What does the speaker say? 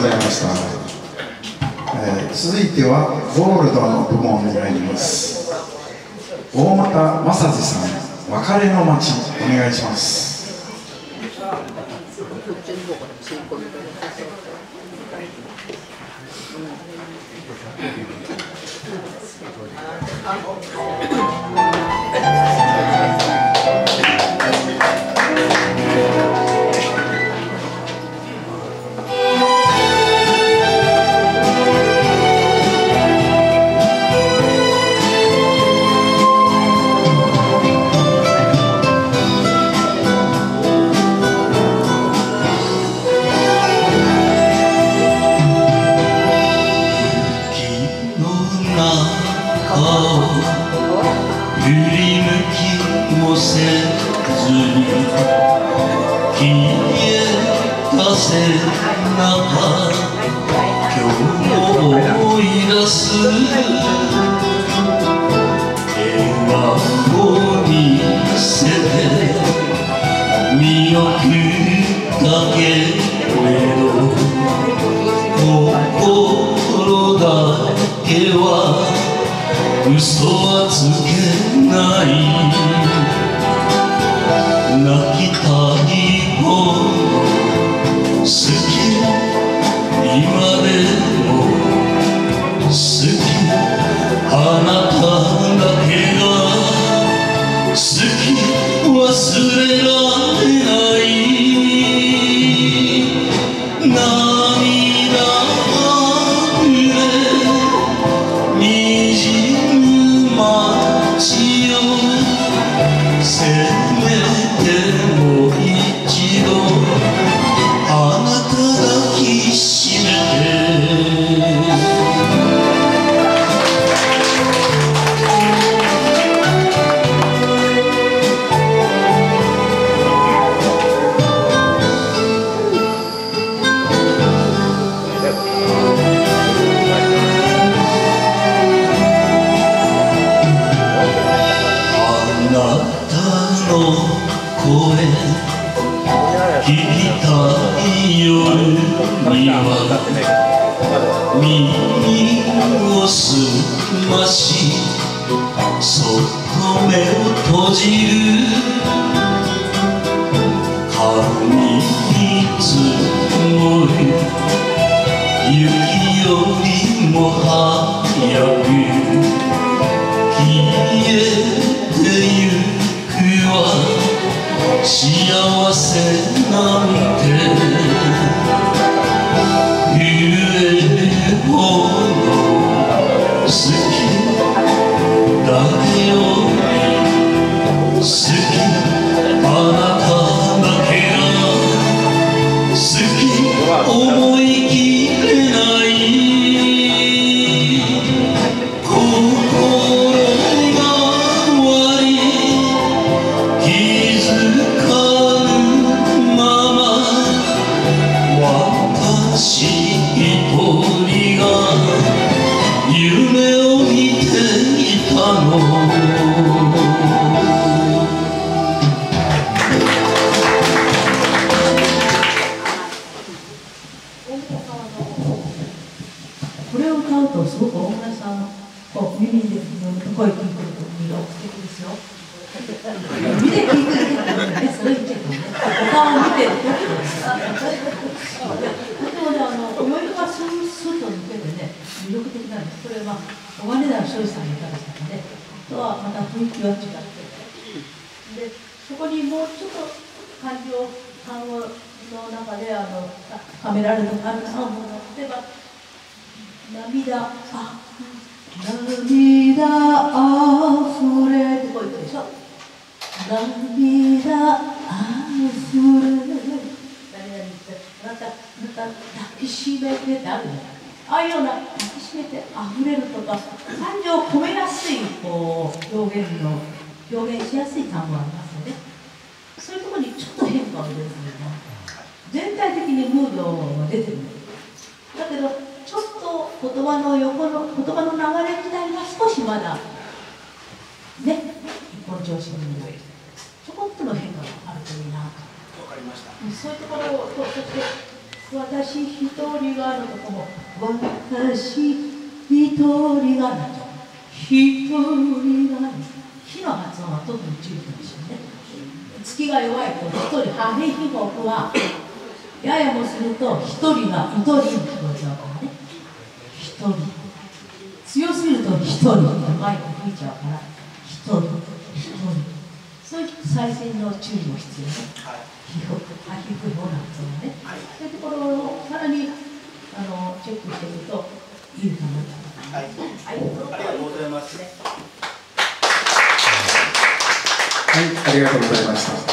ございました、えー、続いてはゴールドの部門に参ります。大俣正治さん別れの街お願いします。あの消えた背中今日思い出す。笑顔にせて見送るたけれど心だけは嘘はつけない。きたい夜には耳をすましそっと目を閉じる顔にいつも雪よりも早く夢を見ていたのこれを買うとすごく大村さんを耳で声聞いてると耳素敵ですよ。見て聞いてるね、それ見てるね、お顔を見てる。これは小金田庄司さんの歌ですのでとはまた雰囲気は違って。でそこにもうちょっと感情単語の中であのはめられた感情を持ってば涙あ涙あふれてこう言ったでしょ？涙あふれ。て何ってあなた抱きしめてってあるじゃない。ああいうような抱きしめてあふれるとか感情を込めやすいこう表現の表現しやすい単語がありますのでそういうところにちょっと変化を出てるという全体的にムードが出てる。だけどちょっと言葉の横の言葉の流れ自体が少しまだね一本調子にないちょこっとの変化があるといいなと。かりました。そういうところをとそして私一人がのとこも私一人がなと一人が火の発音は特に注意してほしいね。月が弱いと一人ハヘヒホクはややもすると一人が一人に聞こえちゃうからね。一人。強すぎると一人。マイク吹いちゃうから。そういう再生の注意も必要ね。皮膚、あ、皮膚のなんつうのね。そういうところをさらにあのチェックしていくといいかなと。はい。はい。ありがとうございます。はい、ありがとうございました。